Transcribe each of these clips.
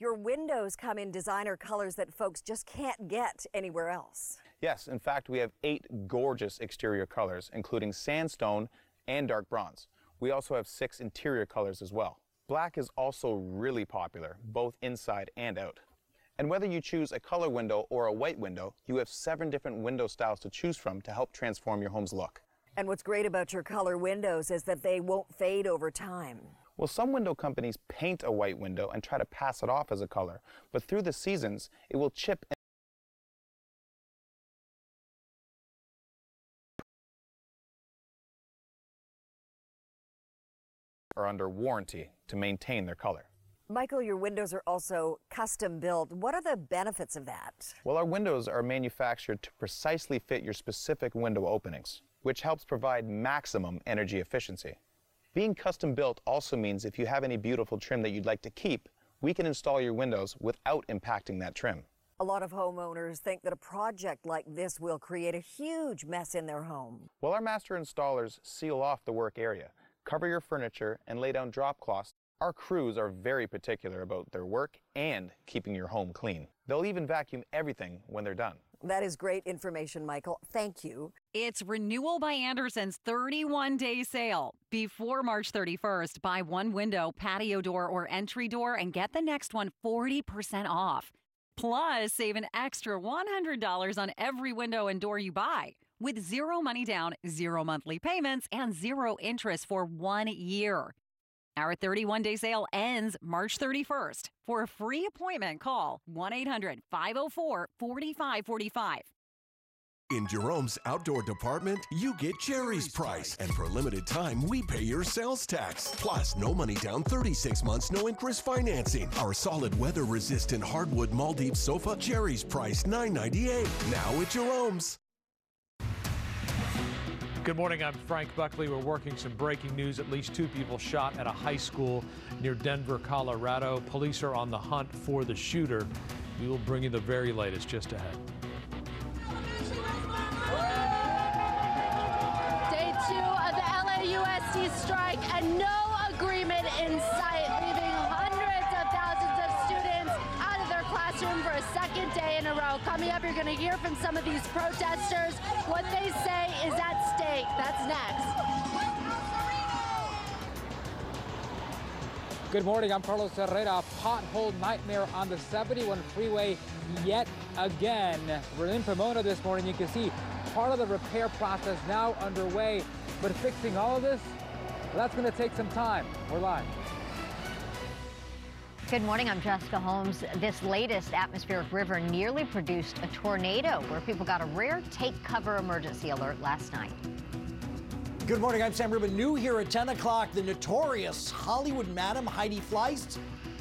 Your windows come in designer colors that folks just can't get anywhere else. Yes, in fact, we have eight gorgeous exterior colors, including sandstone and dark bronze. We also have six interior colors as well. Black is also really popular, both inside and out. And whether you choose a color window or a white window, you have seven different window styles to choose from to help transform your home's look. And what's great about your color windows is that they won't fade over time. Well, some window companies paint a white window and try to pass it off as a color, but through the seasons, it will chip and are under warranty to maintain their color. Michael, your windows are also custom built. What are the benefits of that? Well, our windows are manufactured to precisely fit your specific window openings, which helps provide maximum energy efficiency. Being custom built also means if you have any beautiful trim that you'd like to keep, we can install your windows without impacting that trim. A lot of homeowners think that a project like this will create a huge mess in their home. Well, our master installers seal off the work area, cover your furniture, and lay down drop cloths. Our crews are very particular about their work and keeping your home clean. They'll even vacuum everything when they're done. That is great information, Michael. Thank you. It's Renewal by Andersen's 31 day sale. Before March 31st, buy one window, patio door, or entry door and get the next one 40% off. Plus, save an extra $100 on every window and door you buy with zero money down, zero monthly payments, and zero interest for one year. Our 31 day sale ends March 31st. For a free appointment, call 1 800 504 4545. In Jerome's outdoor department, you get Jerry's price. And for a limited time, we pay your sales tax. Plus, no money down 36 months, no interest financing. Our solid weather resistant hardwood Maldives sofa, Jerry's price $9.98. Now at Jerome's. Good morning. I'm Frank Buckley. We're working some breaking news. At least two people shot at a high school near Denver, Colorado. Police are on the hunt for the shooter. We will bring you the very latest just ahead. Day two of the LAUSD strike and no agreement in sight, leaving hundreds of thousands of students out of their classroom for a second day in a row. Coming up, you're going to hear from some of these protesters. What they say is at stake. That's next. Good morning, I'm Carlos Herrera. Pothole nightmare on the 71 freeway yet again. We're in Pomona this morning. You can see part of the repair process now underway. But fixing all of this, that's going to take some time. We're live. Good morning, I'm Jessica Holmes. This latest atmospheric river nearly produced a tornado where people got a rare take cover emergency alert last night. Good morning, I'm Sam Rubin. New here at 10 o'clock, the notorious Hollywood madam Heidi Fleiss.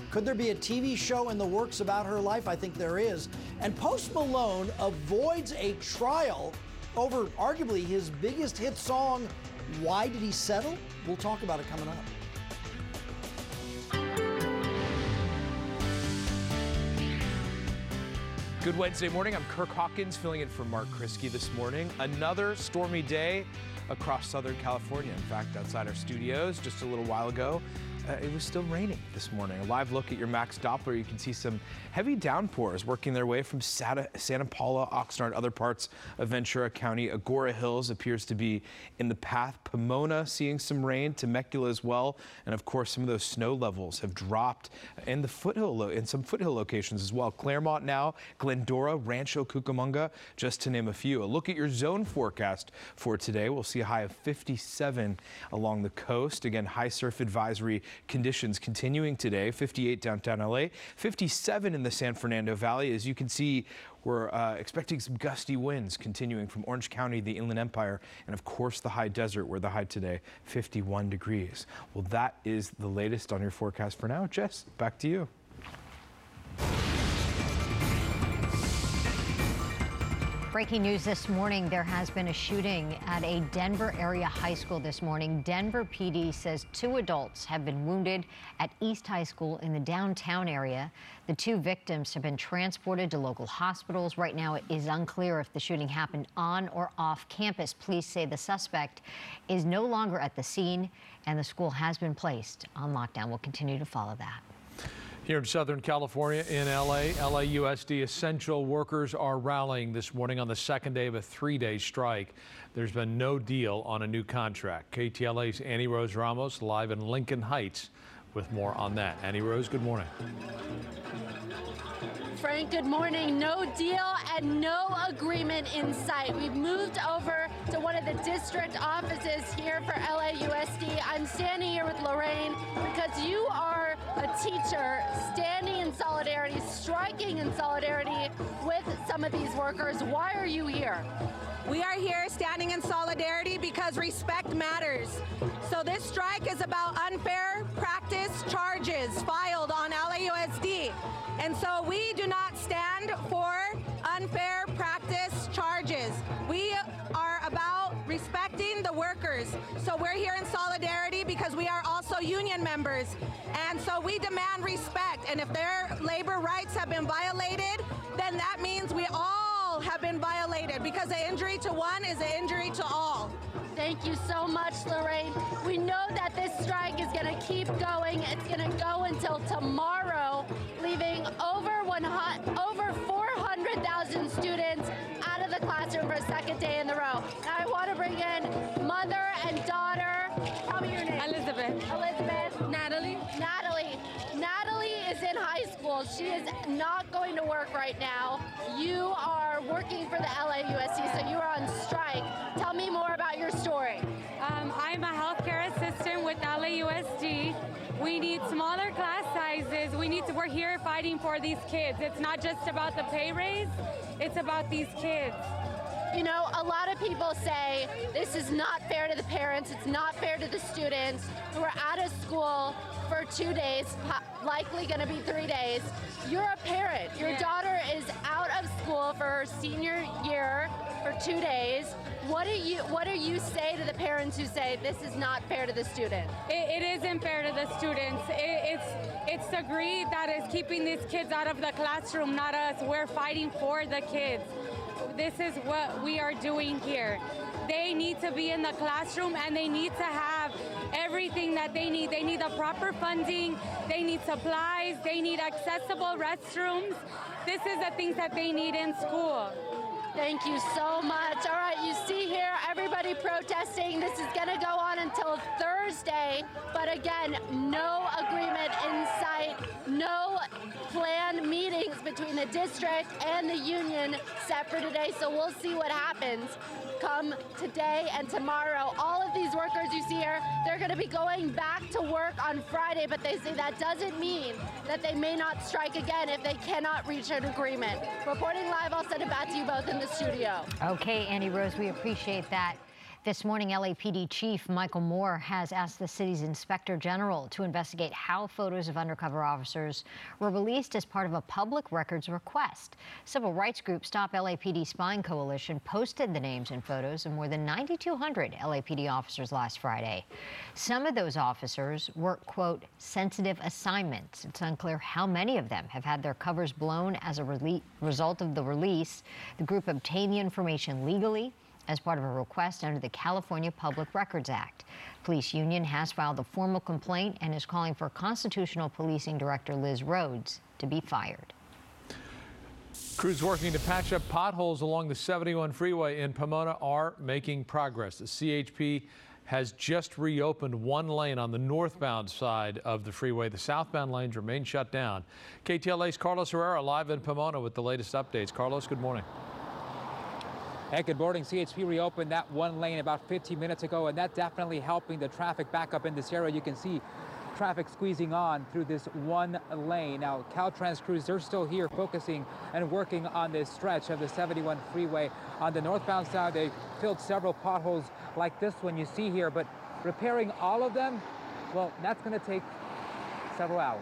Could there be a TV show in the works about her life? I think there is. And Post Malone avoids a trial over arguably his biggest hit song, Why Did He Settle? We'll talk about it coming up. Good Wednesday morning. I'm Kirk Hawkins filling in for Mark Kriski this morning. Another stormy day across Southern California. In fact, outside our studios just a little while ago, uh, it was still raining this morning. A live look at your Max Doppler, you can see some heavy downpours working their way from Santa, Santa Paula, Oxnard, other parts of Ventura County. Agoura Hills appears to be in the path. Pomona seeing some rain, Temecula as well, and of course some of those snow levels have dropped in the foothill in some foothill locations as well. Claremont now, Glendora, Rancho Cucamonga, just to name a few. A look at your zone forecast for today. We'll see a high of 57 along the coast. Again, high surf advisory conditions continuing today 58 downtown LA, 57 in the San Fernando Valley. As you can see, we're uh, expecting some gusty winds continuing from Orange County, the Inland Empire, and of course the high desert, where the high today 51 degrees. Well, that is the latest on your forecast for now. Jess, back to you. Breaking news this morning there has been a shooting at a Denver area high school this morning. Denver PD says two adults have been wounded at East High School in the downtown area. The two victims have been transported to local hospitals. Right now, it is unclear if the shooting happened on or off campus. Police say the suspect is no longer at the scene and the school has been placed on lockdown. We'll continue to follow that. Here in Southern California, in LA, LAUSD essential workers are rallying this morning on the second day of a three day strike. There's been no deal on a new contract. KTLA's Annie Rose Ramos live in Lincoln Heights with more on that. Annie Rose, good morning. Frank, good morning. No deal and no agreement in sight. We've moved over to one of the district offices here for LAUSD. I'm standing here with Lorraine because you are a teacher standing in solidarity, striking in solidarity with some of these workers. Why are you here? We are here standing in solidarity because respect matters. So this strike is about unfair practice charges filed on LAUSD. And so we do not union. And so we demand respect. And if their labor rights have been violated, then that means we all have been violated because an injury to one is an injury to all. Thank you so much, Lorraine. We know that this strike is going to keep going. It's going to go until tomorrow, leaving over 100, over 400,000 students out of the classroom for a second day in a row. Now I want to bring in mother and daughter. Tell me your name. Elizabeth. Elizabeth. Natalie. Natalie. Is in high school. She is not going to work right now. You are working for the LAUSD, so you are on strike. Tell me more about your story. Um, I'm a healthcare assistant with LAUSD. We need smaller class sizes. We need to, we're here fighting for these kids. It's not just about the pay raise, it's about these kids. You know, a lot of people say this is not fair to the parents, it's not fair to the students who are out of school for two days, likely going to be three days. You're a parent. Your Yeah. daughter is out of school for her senior year for two days. What do you What do you say to the parents who say this is not fair to the student? It, it isn't fair to the students. It, it's it's the greed that is keeping these kids out of the classroom, not us. We're fighting for the kids. This is what we are doing here. They need to be in the classroom and they need to have everything that they need. They need the proper funding, they need supplies, they need accessible restrooms. This is the things that they need in school. Thank you so much. All right, you see here everybody protesting. This is going to go on until Thursday. But again, no agreement in sight, no planned meetings between the district and the union set for today. So we'll see what happens come today and tomorrow. All of these workers you see here, they're going to be going back to work on Friday, but they say that doesn't mean that they may not strike again if they cannot reach an agreement. Reporting live, I'll send it back to you both in the studio. Okay, Annie Rose, we appreciate that. This morning, LAPD Chief Michael Moore has asked the city's inspector general to investigate how photos of undercover officers were released as part of a public records request. Civil rights group Stop LAPD Spying Coalition posted the names and photos of more than 9,200 LAPD officers last Friday. Some of those officers were, quote, sensitive assignments. It's unclear how many of them have had their covers blown as a result of the release. The group obtained the information legally as part of a request under the California Public Records Act. Police Union has filed a formal complaint and is calling for Constitutional Policing Director Liz Rhodes to be fired. Crews working to patch up potholes along the 71 freeway in Pomona are making progress. The CHP has just reopened one lane on the northbound side of the freeway. The southbound lanes remain shut down. KTLA's Carlos Herrera live in Pomona with the latest updates. Carlos, good morning. Hey, good morning. CHP reopened that one lane about 15 minutes ago, and that definitely helping the traffic back up in this area. You can see traffic squeezing on through this one lane. Now, Caltrans crews, they're still here focusing and working on this stretch of the 71 freeway. On the northbound side, they filled several potholes like this one you see here, but repairing all of them, well, that's going to take several hours.